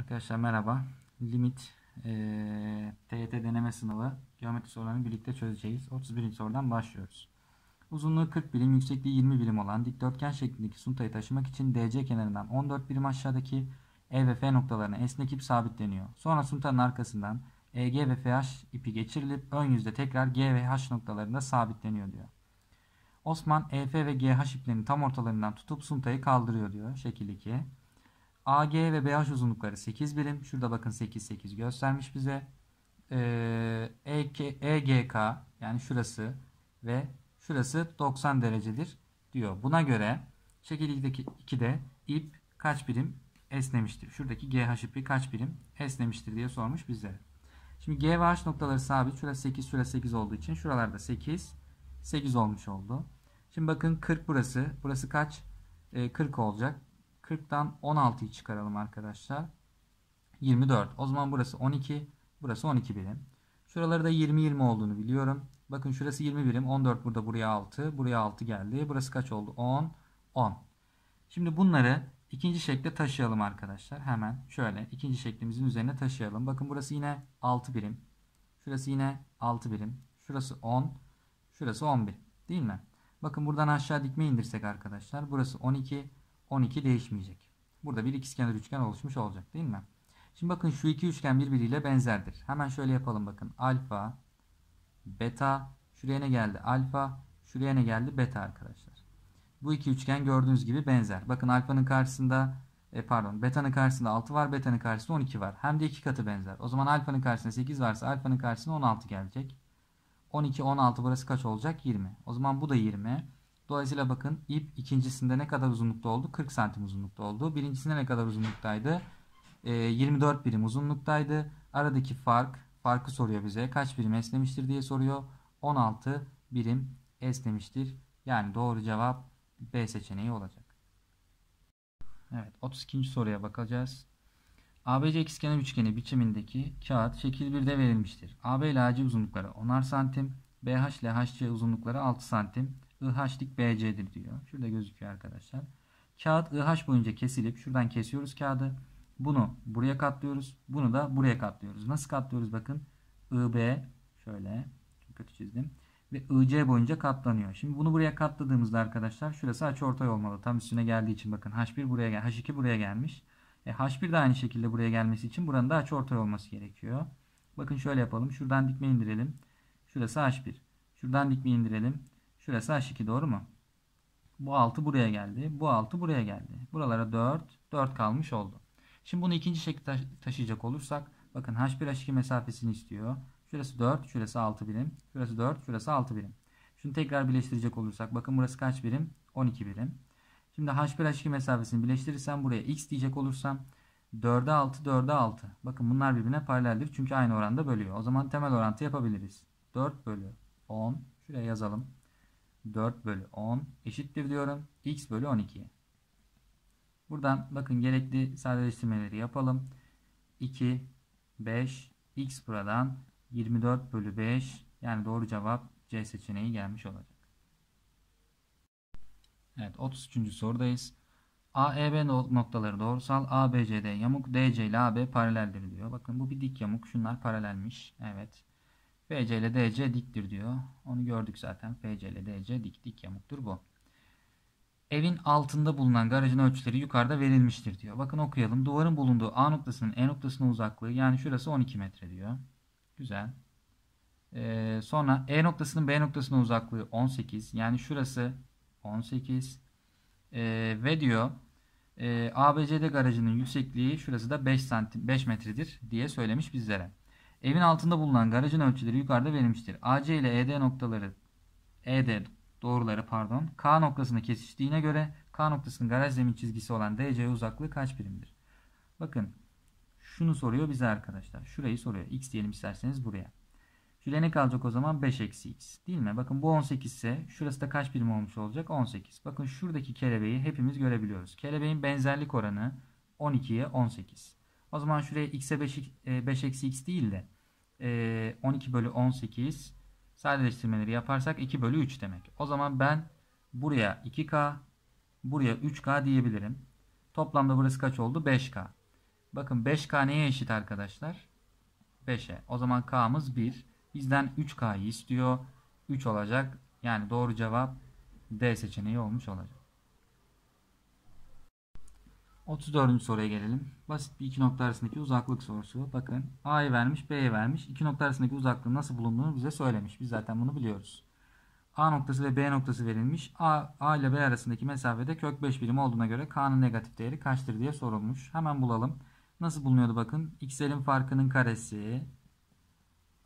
Arkadaşlar merhaba. Limit eee TYT deneme sınavı geometri sorularını birlikte çözeceğiz. 31. sorudan başlıyoruz. Uzunluğu 40 birim, yüksekliği 20 birim olan dikdörtgen şeklindeki suntayı taşımak için DC kenarından 14 birim aşağıdaki E ve F noktalarına esnek ip sabitleniyor. Sonra suntanın arkasından EG ve FH ipi geçirilip ön yüzde tekrar G ve H noktalarında sabitleniyor diyor. Osman EF ve GH iplerinin tam ortalarından tutup suntayı kaldırıyor diyor. Şekil 2. AG ve BH uzunlukları 8 birim. Şurada bakın 8 8 göstermiş bize. Ee, EK, EGK yani şurası ve şurası 90 derecedir diyor. Buna göre şekil 2'de ip kaç birim esnemiştir? Şuradaki GH ipi kaç birim esnemiştir diye sormuş bize. Şimdi G ve H noktaları sabit. Şurası 8, şurası 8 olduğu için şuralarda 8, 8 olmuş oldu. Şimdi bakın 40 burası. Burası kaç? Ee, 40 olacak. 40'tan 16'yı çıkaralım arkadaşlar. 24. O zaman burası 12. Burası 12 birim. Şuraları da 20-20 olduğunu biliyorum. Bakın şurası 20 birim. 14 burada buraya 6. Buraya 6 geldi. Burası kaç oldu? 10. 10. Şimdi bunları ikinci şekle taşıyalım arkadaşlar. Hemen şöyle ikinci şeklimizin üzerine taşıyalım. Bakın burası yine 6 birim. Şurası yine 6 birim. Şurası 10. Şurası 11. Değil mi? Bakın buradan aşağı dikme indirsek arkadaşlar. Burası 12. 12 değişmeyecek. Burada bir ikizkenar üçgen oluşmuş olacak değil mi? Şimdi bakın şu iki üçgen birbiriyle benzerdir. Hemen şöyle yapalım bakın. Alfa, beta, şuraya ne geldi? Alfa, şuraya ne geldi? Beta arkadaşlar. Bu iki üçgen gördüğünüz gibi benzer. Bakın alfanın karşısında e, pardon beta'nın karşısında 6 var. Beta'nın karşısında 12 var. Hem de iki katı benzer. O zaman alfanın karşısında 8 varsa alfanın karşısında 16 gelecek. 12, 16 burası kaç olacak? 20. O zaman bu da 20. Dolayısıyla bakın ip ikincisinde ne kadar uzunlukta oldu? 40 santim uzunlukta oldu. Birincisinde ne kadar uzunluktaydı? E, 24 birim uzunluktaydı. Aradaki fark, farkı soruyor bize. Kaç birim esnemiştir diye soruyor. 16 birim esnemiştir. Yani doğru cevap B seçeneği olacak. Evet 32. soruya bakacağız. ABC ikizkenar üçgeni biçimindeki kağıt şekil 1'de verilmiştir. AB ile AC uzunlukları 10'ar santim, BH ile HC uzunlukları 6 santim, IH dik BC'dir diyor. Şurada gözüküyor arkadaşlar. Kağıt IH boyunca kesilip şuradan kesiyoruz kağıdı. Bunu buraya katlıyoruz. Bunu da buraya katlıyoruz. Nasıl katlıyoruz bakın. IB şöyle çok kötü çizdim. Ve IC boyunca katlanıyor. Şimdi bunu buraya katladığımızda arkadaşlar şurası açıortay olmalı. Tam üstüne geldiği için bakın H1 buraya gel, H2 buraya gelmiş. E, H1 de aynı şekilde buraya gelmesi için buranın da açıortay olması gerekiyor. Bakın şöyle yapalım. Şuradan dikme indirelim. Şurası H1. Şuradan dikme indirelim. Şurası H2 doğru mu? Bu 6 buraya geldi. Bu 6 buraya geldi. Buralara 4. 4 kalmış oldu. Şimdi bunu ikinci şekilde taş taşıyacak olursak bakın H1 H2 mesafesini istiyor. Şurası 4, şurası 6 birim. Şurası 4, şurası 6 birim. Şunu tekrar birleştirecek olursak bakın burası kaç birim? 12 birim. Şimdi H1 H2 mesafesini birleştirirsem buraya x diyecek olursam 4'e 6, 4'e 6. Bakın bunlar birbirine paraleldir çünkü aynı oranda bölüyor. O zaman temel orantı yapabiliriz. 4 bölü 10. Şuraya yazalım. 4 bölü 10 eşittir diyorum. X bölü 12. Buradan bakın gerekli sadeleştirmeleri yapalım. 2, 5, X buradan 24 bölü 5 yani doğru cevap C seçeneği gelmiş olacak. Evet 33. sorudayız. AEB noktaları doğrusal, ABCD yamuk, DC ile AB paraleldir diyor. Bakın bu bir dik yamuk. Şunlar paralelmiş. Evet. FC ile DC diktir diyor. Onu gördük zaten. FC ile DC dik dik yamuktur bu. Evin altında bulunan garajın ölçüleri yukarıda verilmiştir diyor. Bakın okuyalım. Duvarın bulunduğu A noktasının E noktasına uzaklığı yani şurası 12 metre diyor. Güzel. Ee, sonra E noktasının B noktasına uzaklığı 18. Yani şurası 18. Ee, ve diyor e, ABCD garajının yüksekliği şurası da 5 santim 5 metredir diye söylemiş bizlere. Evin altında bulunan garajın ölçüleri yukarıda verilmiştir. AC ile ED noktaları ED doğruları pardon K noktasına kesiştiğine göre K noktasının garaj zemin çizgisi olan DC uzaklığı kaç birimdir? Bakın şunu soruyor bize arkadaşlar. Şurayı soruyor. X diyelim isterseniz buraya. Şuraya ne kalacak o zaman? 5 eksi x. Değil mi? Bakın bu 18 ise şurası da kaç birim olmuş olacak? 18. Bakın şuradaki kelebeği hepimiz görebiliyoruz. Kelebeğin benzerlik oranı 12'ye 18. O zaman şuraya x'e 5, 5 eksi x değil de 12 bölü 18 sadeleştirmeleri yaparsak 2 bölü 3 demek. O zaman ben buraya 2k buraya 3k diyebilirim. Toplamda burası kaç oldu? 5k. Bakın 5K neye eşit arkadaşlar? 5'e. O zaman K'mız 1. Bizden 3K'yı istiyor. 3 olacak. Yani doğru cevap D seçeneği olmuş olacak. 34. soruya gelelim. Basit bir iki nokta arasındaki uzaklık sorusu. Bakın A'yı vermiş, B'ye vermiş. İki nokta arasındaki uzaklığın nasıl bulunduğunu bize söylemiş. Biz zaten bunu biliyoruz. A noktası ve B noktası verilmiş. A, A ile B arasındaki mesafede kök 5 birim olduğuna göre K'nın negatif değeri kaçtır diye sorulmuş. Hemen bulalım. Nasıl bulunuyordu bakın. X'lerin farkının karesi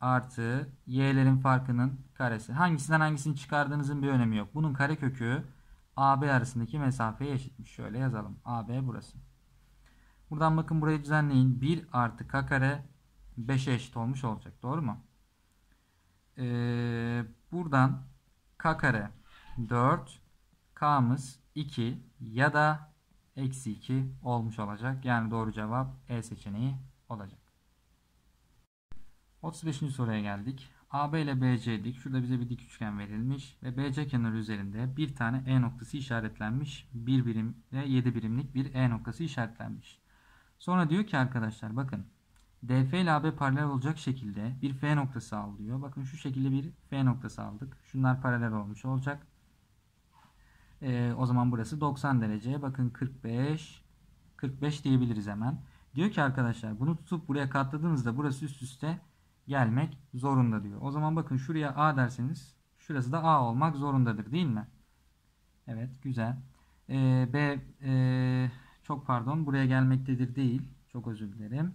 artı y'lerin farkının karesi. Hangisinden hangisini çıkardığınızın bir önemi yok. Bunun kare kökü AB arasındaki mesafeye eşitmiş. Şöyle yazalım. AB burası. Buradan bakın burayı düzenleyin. 1 artı k kare 5'e eşit olmuş olacak. Doğru mu? Ee, buradan k kare 4 k'mız 2 ya da eksi 2 olmuş olacak. Yani doğru cevap E seçeneği olacak. 35. soruya geldik. AB ile BC dik. Şurada bize bir dik üçgen verilmiş ve BC kenarı üzerinde bir tane E noktası işaretlenmiş. 1 birim ve 7 birimlik bir E noktası işaretlenmiş. Sonra diyor ki arkadaşlar bakın DF ile AB paralel olacak şekilde bir F noktası al diyor. Bakın şu şekilde bir F noktası aldık. Şunlar paralel olmuş olacak. Ee, o zaman burası 90 derece. Bakın 45 45 diyebiliriz hemen. Diyor ki arkadaşlar bunu tutup buraya katladığınızda burası üst üste gelmek zorunda diyor. O zaman bakın şuraya A derseniz şurası da A olmak zorundadır değil mi? Evet güzel. Ee, B e, çok pardon buraya gelmektedir değil. Çok özür dilerim.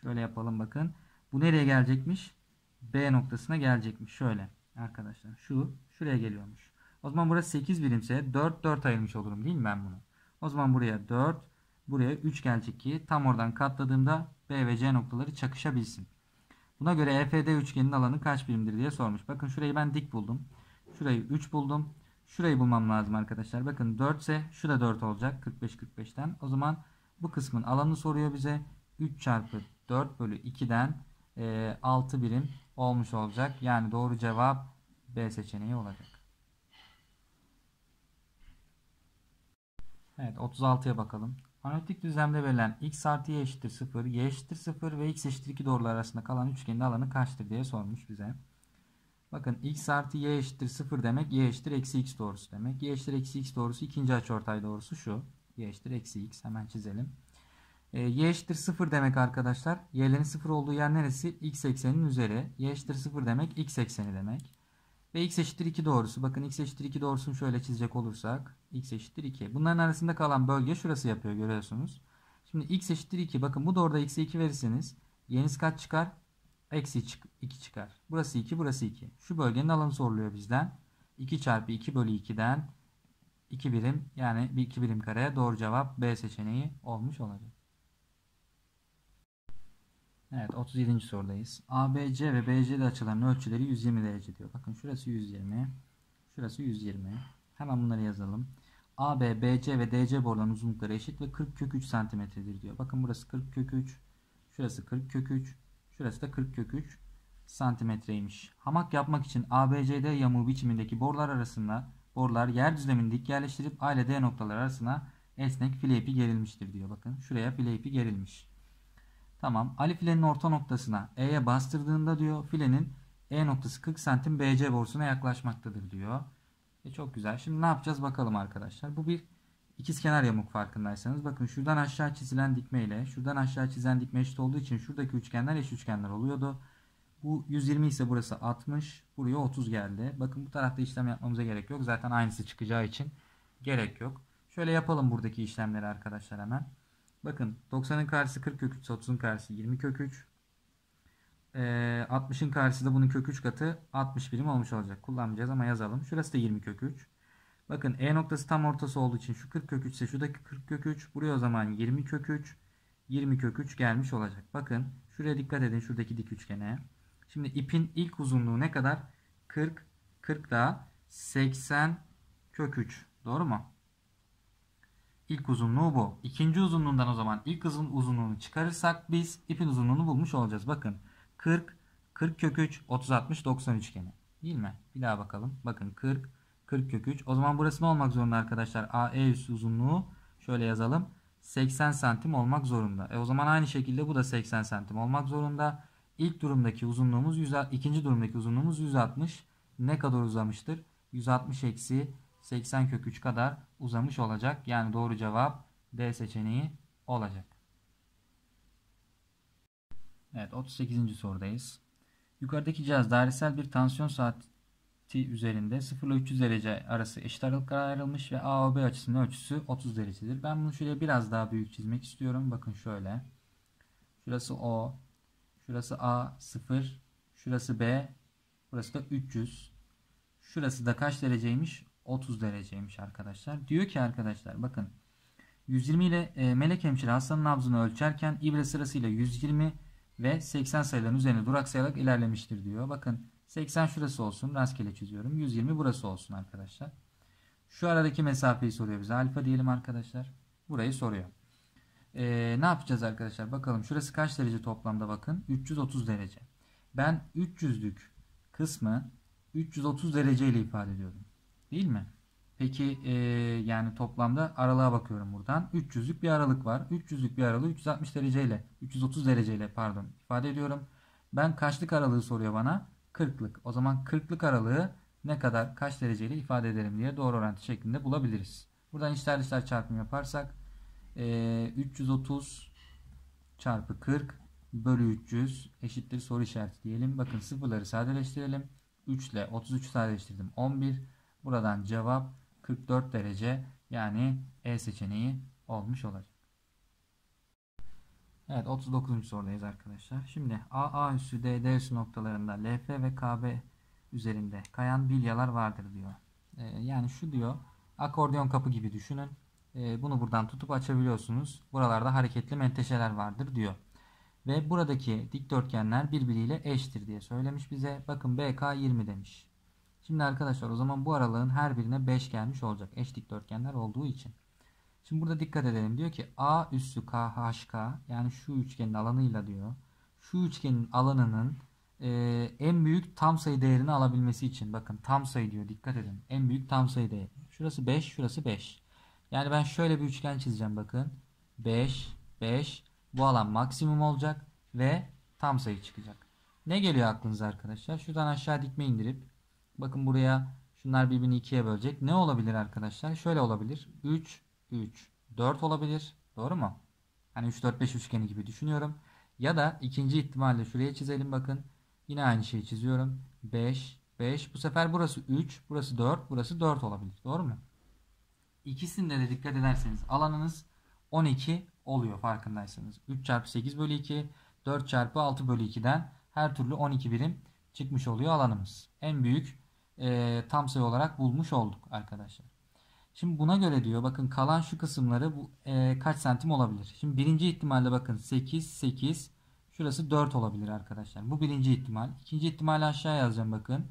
Şöyle yapalım bakın. Bu nereye gelecekmiş? B noktasına gelecekmiş. Şöyle arkadaşlar. Şu şuraya geliyormuş. O zaman burası 8 birimse 4 4 ayırmış olurum değil mi ben bunu? O zaman buraya 4 buraya 3 gelecek ki tam oradan katladığımda B ve C noktaları çakışabilsin. Buna göre EFD üçgeninin alanı kaç birimdir diye sormuş. Bakın şurayı ben dik buldum. Şurayı 3 buldum. Şurayı bulmam lazım arkadaşlar. Bakın 4 ise şu da 4 olacak. 45-45'ten. O zaman bu kısmın alanını soruyor bize. 3 çarpı 4 bölü 2'den e, 6 birim olmuş olacak. Yani doğru cevap B seçeneği olacak. Evet 36'ya bakalım. Analitik düzlemde verilen x artı y eşittir 0, y eşittir 0 ve x eşittir 2 doğrular arasında kalan üçgenin alanı kaçtır diye sormuş bize. Bakın x artı y eşittir 0 demek y eşittir eksi x doğrusu demek. y eşittir eksi x doğrusu ikinci açıortay doğrusu şu. y eşittir eksi x hemen çizelim. E, y eşittir 0 demek arkadaşlar. y'lerin 0 olduğu yer neresi? x ekseninin üzeri. y eşittir 0 demek x ekseni demek. Ve x eşittir 2 doğrusu. Bakın x eşittir 2 doğrusunu şöyle çizecek olursak. x eşittir 2. Bunların arasında kalan bölge şurası yapıyor görüyorsunuz. Şimdi x eşittir 2. Bakın bu doğruda x'e 2 verirseniz y'niz kaç çıkar? Eksi 2 çıkar. Burası 2 burası 2. Şu bölgenin alanı soruluyor bizden. 2 çarpı 2 bölü 2'den 2 birim yani bir 2 birim kare doğru cevap B seçeneği olmuş olacak. Evet 37. sorudayız. ABC ve BCD açılarının ölçüleri 120 derece diyor. Bakın şurası 120. Şurası 120. Hemen bunları yazalım. AB, BC ve DC boruların uzunlukları eşit ve 40 kök 3 santimetredir diyor. Bakın burası 40 kök 3. Şurası 40 kök 3. Şurası da 40 kök 3 santimetreymiş. Hamak yapmak için ABCD yamuğu biçimindeki borular arasında borular yer düzlemini dik yerleştirip A ile D noktaları arasına esnek file ipi gerilmiştir diyor. Bakın şuraya file ipi gerilmiş. Tamam. Ali filenin orta noktasına E'ye bastırdığında diyor filenin E noktası 40 santim BC borusuna yaklaşmaktadır diyor. E çok güzel. Şimdi ne yapacağız bakalım arkadaşlar. Bu bir ikizkenar yamuk farkındaysanız. Bakın şuradan aşağı çizilen dikme ile şuradan aşağı çizilen dikme eşit olduğu için şuradaki üçgenler eş üçgenler oluyordu. Bu 120 ise burası 60. Buraya 30 geldi. Bakın bu tarafta işlem yapmamıza gerek yok. Zaten aynısı çıkacağı için gerek yok. Şöyle yapalım buradaki işlemleri arkadaşlar hemen. Bakın 90'ın karşısı 40 kök 3 30'un karşısı 20 kök 3. Ee, 60'ın karşısı da bunun kök 3 katı 60 birim olmuş olacak. Kullanmayacağız ama yazalım. Şurası da 20 kök 3. Bakın E noktası tam ortası olduğu için şu 40 kök 3 ise şuradaki 40 kök 3. Buraya o zaman 20 kök 3. 20 kök 3 gelmiş olacak. Bakın şuraya dikkat edin şuradaki dik üçgene. Şimdi ipin ilk uzunluğu ne kadar? 40. 40 daha 80 kök 3. Doğru mu? İlk uzunluğu bu. İkinci uzunluğundan o zaman ilk uzun uzunluğunu çıkarırsak biz ipin uzunluğunu bulmuş olacağız. Bakın 40, 40 kök 3, 30, 60, 90 üçgeni. Değil mi? Bir daha bakalım. Bakın 40, 40 kök 3. O zaman burası ne olmak zorunda arkadaşlar? AE üstü uzunluğu şöyle yazalım. 80 santim olmak zorunda. E o zaman aynı şekilde bu da 80 santim olmak zorunda. İlk durumdaki uzunluğumuz 100, ikinci durumdaki uzunluğumuz 160. Ne kadar uzamıştır? 160 eksi 80 kök 3 kadar uzamış olacak. Yani doğru cevap D seçeneği olacak. Evet 38. sorudayız. Yukarıdaki cihaz dairesel bir tansiyon saati üzerinde 0 ile 300 derece arası eşit aralıklara ayrılmış ve A ve B açısının ölçüsü 30 derecedir. Ben bunu şöyle biraz daha büyük çizmek istiyorum. Bakın şöyle. Şurası O, şurası A 0, şurası B, burası da 300. Şurası da kaç dereceymiş? 30 dereceymiş arkadaşlar. Diyor ki arkadaşlar bakın 120 ile e, melek hemşire hastanın nabzını ölçerken ibre sırasıyla 120 ve 80 sayıların üzerine duraksayarak ilerlemiştir diyor. Bakın 80 şurası olsun. Rastgele çiziyorum. 120 burası olsun arkadaşlar. Şu aradaki mesafeyi soruyor bize. Alfa diyelim arkadaşlar. Burayı soruyor. Ee, ne yapacağız arkadaşlar? Bakalım şurası kaç derece toplamda bakın. 330 derece. Ben 300'lük kısmı 330 derece ile ifade ediyorum. Değil mi? Peki e, yani toplamda aralığa bakıyorum buradan. 300'lük bir aralık var. 300'lük bir aralığı 360 dereceyle 330 dereceyle pardon ifade ediyorum. Ben kaçlık aralığı soruyor bana? 40'lık. O zaman 40'lık aralığı ne kadar kaç dereceyle ifade ederim diye doğru orantı şeklinde bulabiliriz. Buradan içler dışlar çarpım yaparsak e, 330 çarpı 40 bölü 300 eşittir soru işareti diyelim. Bakın sıfırları sadeleştirelim. 3 ile 33 sadeleştirdim. 11. Buradan cevap 44 derece yani E seçeneği olmuş olacak. Evet 39. sorudayız arkadaşlar. Şimdi AA üssü DD üssü noktalarında LF ve KB üzerinde kayan bilyalar vardır diyor. Ee, yani şu diyor akordeon kapı gibi düşünün. Ee, bunu buradan tutup açabiliyorsunuz. Buralarda hareketli menteşeler vardır diyor. Ve buradaki dikdörtgenler birbiriyle eşittir diye söylemiş bize. Bakın BK 20 demiş. Şimdi arkadaşlar o zaman bu aralığın her birine 5 gelmiş olacak. Eş dikdörtgenler olduğu için. Şimdi burada dikkat edelim. Diyor ki A üssü KHK yani şu üçgenin alanıyla diyor. Şu üçgenin alanının e, en büyük tam sayı değerini alabilmesi için. Bakın tam sayı diyor. Dikkat edin. En büyük tam sayı değeri. Şurası 5, şurası 5. Yani ben şöyle bir üçgen çizeceğim bakın. 5, 5. Bu alan maksimum olacak ve tam sayı çıkacak. Ne geliyor aklınıza arkadaşlar? Şuradan aşağı dikme indirip bakın buraya şunlar birbirini ikiye bölecek. Ne olabilir arkadaşlar? Şöyle olabilir. 3, 3, 4 olabilir. Doğru mu? Hani 3, 4, 5 üçgeni gibi düşünüyorum. Ya da ikinci ihtimalle şuraya çizelim bakın. Yine aynı şeyi çiziyorum. 5, 5. Bu sefer burası 3, burası 4, burası 4 olabilir. Doğru mu? İkisinde de dikkat ederseniz alanınız 12 oluyor farkındaysanız. 3 çarpı 8 bölü 2, 4 çarpı 6 bölü 2'den her türlü 12 birim çıkmış oluyor alanımız. En büyük e, tam sayı olarak bulmuş olduk arkadaşlar. Şimdi buna göre diyor bakın kalan şu kısımları bu e, kaç santim olabilir? Şimdi birinci ihtimalle bakın 8, 8 şurası 4 olabilir arkadaşlar. Bu birinci ihtimal. İkinci ihtimali aşağı yazacağım bakın.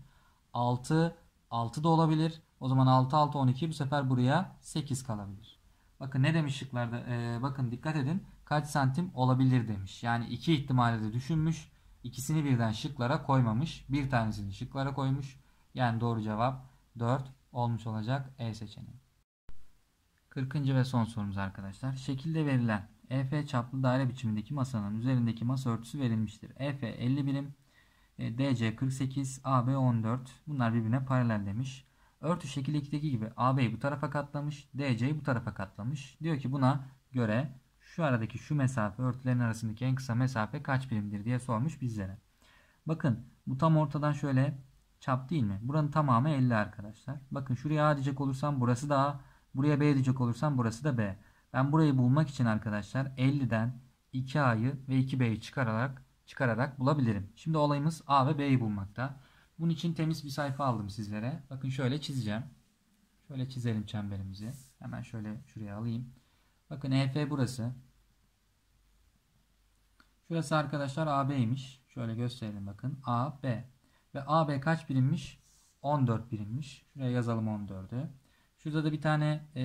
6, 6 da olabilir. O zaman 6, 6, 12 bu sefer buraya 8 kalabilir. Bakın ne demiş şıklarda? Ee, bakın dikkat edin. Kaç santim olabilir demiş. Yani iki ihtimali de düşünmüş. İkisini birden şıklara koymamış. Bir tanesini şıklara koymuş. Yani doğru cevap 4 olmuş olacak E seçeneği. 40. ve son sorumuz arkadaşlar. Şekilde verilen EF çaplı daire biçimindeki masanın üzerindeki masa örtüsü verilmiştir. EF 50 birim, DC 48, AB 14. Bunlar birbirine paralel demiş. Örtü şekil 2'deki gibi AB'yi bu tarafa katlamış, DC'yi bu tarafa katlamış. Diyor ki buna göre şu aradaki şu mesafe örtülerin arasındaki en kısa mesafe kaç birimdir diye sormuş bizlere. Bakın bu tam ortadan şöyle çap değil mi? Buranın tamamı 50 arkadaşlar. Bakın şuraya A diyecek olursam burası da A. Buraya B diyecek olursam burası da B. Ben burayı bulmak için arkadaşlar 50'den 2A'yı ve 2B'yi çıkararak çıkararak bulabilirim. Şimdi olayımız A ve B'yi bulmakta. Bunun için temiz bir sayfa aldım sizlere. Bakın şöyle çizeceğim. Şöyle çizelim çemberimizi. Hemen şöyle şuraya alayım. Bakın EF burası. Şurası arkadaşlar AB'ymiş. Şöyle gösterelim bakın. AB. Ve AB kaç birimmiş? 14 birimmiş. Şuraya yazalım 14'ü. Şurada da bir tane e,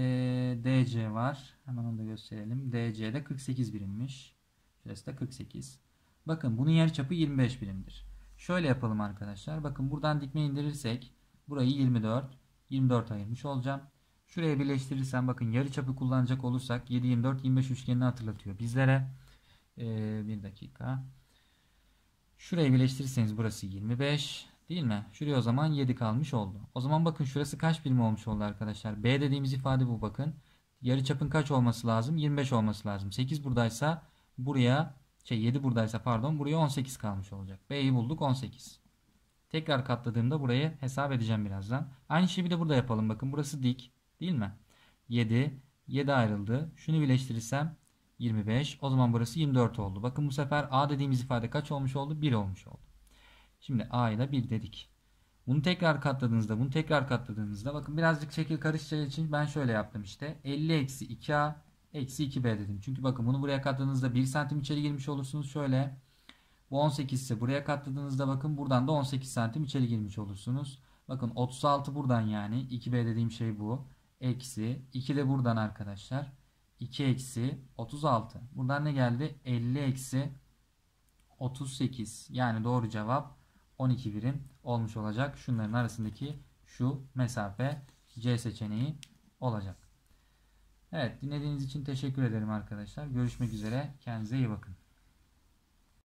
DC var. Hemen onu da gösterelim. DC de 48 birimmiş. Şurası da 48. Bakın bunun yarıçapı 25 birimdir. Şöyle yapalım arkadaşlar. Bakın buradan dikme indirirsek burayı 24 24 ayırmış olacağım. Şuraya birleştirirsen bakın yarıçapı kullanacak olursak 7, 24, 25 üçgenini hatırlatıyor bizlere. Ee, bir dakika. Şurayı birleştirirseniz burası 25 değil mi? Şuraya o zaman 7 kalmış oldu. O zaman bakın şurası kaç birim olmuş oldu arkadaşlar? B dediğimiz ifade bu bakın. Yarıçapın kaç olması lazım? 25 olması lazım. 8 buradaysa buraya şey 7 buradaysa pardon buraya 18 kalmış olacak. B'yi bulduk 18. Tekrar katladığımda burayı hesap edeceğim birazdan. Aynı şeyi bir de burada yapalım. Bakın burası dik değil mi? 7. 7 ayrıldı. Şunu birleştirirsem 25. O zaman burası 24 oldu. Bakın bu sefer A dediğimiz ifade kaç olmuş oldu? 1 olmuş oldu. Şimdi A ile 1 dedik. Bunu tekrar katladığınızda, bunu tekrar katladığınızda bakın birazcık şekil karışacağı için ben şöyle yaptım işte. 50 eksi 2A eksi 2B dedim. Çünkü bakın bunu buraya katladığınızda 1 santim içeri girmiş olursunuz. Şöyle bu 18 ise buraya katladığınızda bakın buradan da 18 santim içeri girmiş olursunuz. Bakın 36 buradan yani 2B dediğim şey bu. Eksi 2 de buradan arkadaşlar. 2 eksi 36. Buradan ne geldi? 50 eksi 38. Yani doğru cevap 12 birim olmuş olacak. Şunların arasındaki şu mesafe C seçeneği olacak. Evet dinlediğiniz için teşekkür ederim arkadaşlar. Görüşmek üzere. Kendinize iyi bakın.